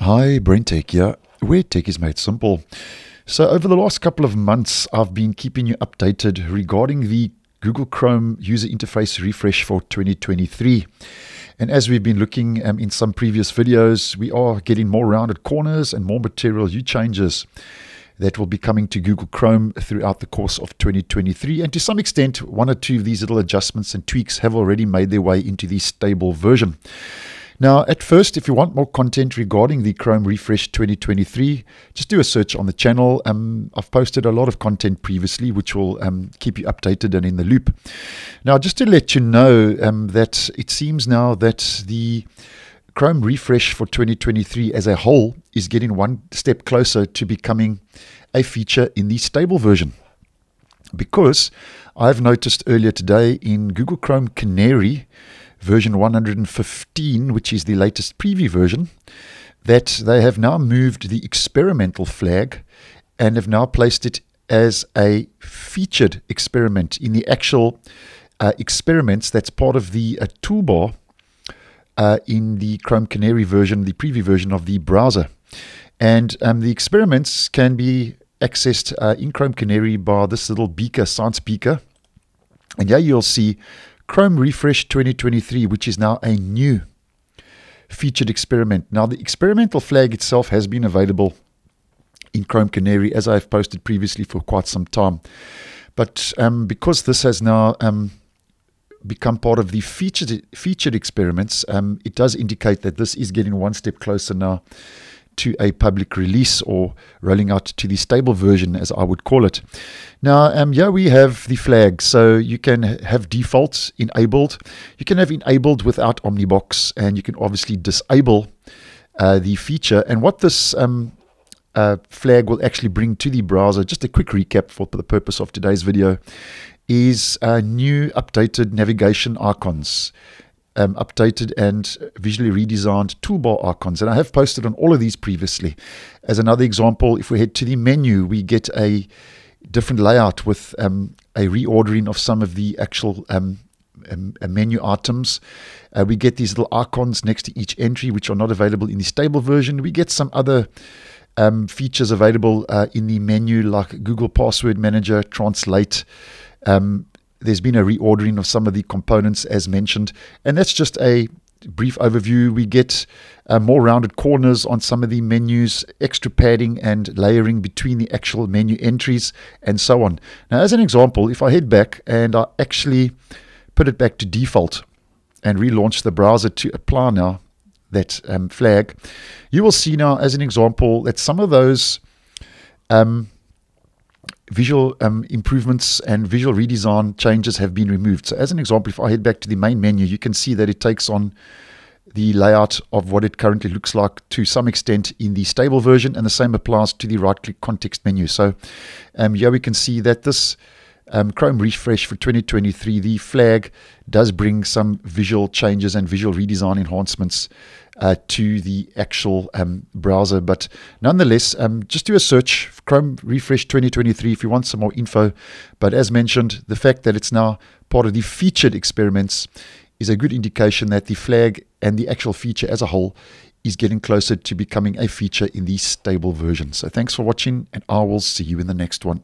Hi, BrenTech here, where tech is made simple. So, over the last couple of months, I've been keeping you updated regarding the Google Chrome user interface refresh for 2023. And as we've been looking um, in some previous videos, we are getting more rounded corners and more Material You changes that will be coming to Google Chrome throughout the course of 2023. And to some extent, one or two of these little adjustments and tweaks have already made their way into the stable version. Now, at first, if you want more content regarding the Chrome Refresh 2023, just do a search on the channel. Um, I've posted a lot of content previously, which will um, keep you updated and in the loop. Now, just to let you know um, that it seems now that the Chrome Refresh for 2023 as a whole is getting one step closer to becoming a feature in the stable version. Because I've noticed earlier today in Google Chrome Canary, version 115, which is the latest preview version, that they have now moved the experimental flag and have now placed it as a featured experiment in the actual uh, experiments that's part of the uh, toolbar uh, in the Chrome Canary version, the preview version of the browser. And um, the experiments can be accessed uh, in Chrome Canary by this little beaker, science beaker. And here you'll see Chrome Refresh 2023, which is now a new featured experiment. Now, the experimental flag itself has been available in Chrome Canary, as I've posted previously for quite some time. But um, because this has now um, become part of the featured featured experiments, um, it does indicate that this is getting one step closer now to a public release or rolling out to the stable version, as I would call it. Now, um, yeah, we have the flag, so you can have defaults enabled. You can have enabled without Omnibox, and you can obviously disable uh, the feature. And what this um, uh, flag will actually bring to the browser, just a quick recap for the purpose of today's video, is uh, new updated navigation icons um, updated and visually redesigned toolbar icons. And I have posted on all of these previously. As another example, if we head to the menu, we get a different layout with um, a reordering of some of the actual um, um menu items. Uh, we get these little icons next to each entry, which are not available in the stable version. We get some other um, features available uh, in the menu, like Google Password Manager, Translate. Um, there's been a reordering of some of the components as mentioned, and that's just a brief overview. We get uh, more rounded corners on some of the menus, extra padding and layering between the actual menu entries, and so on. Now, as an example, if I head back and I actually put it back to default and relaunch the browser to apply now that um, flag, you will see now, as an example, that some of those um, visual um, improvements and visual redesign changes have been removed. So as an example, if I head back to the main menu, you can see that it takes on the layout of what it currently looks like to some extent in the stable version, and the same applies to the right-click context menu. So um, here we can see that this um, Chrome Refresh for 2023, the flag does bring some visual changes and visual redesign enhancements uh, to the actual um, browser. But nonetheless, um, just do a search Chrome Refresh 2023 if you want some more info. But as mentioned, the fact that it's now part of the featured experiments is a good indication that the flag and the actual feature as a whole is getting closer to becoming a feature in the stable version. So thanks for watching, and I will see you in the next one.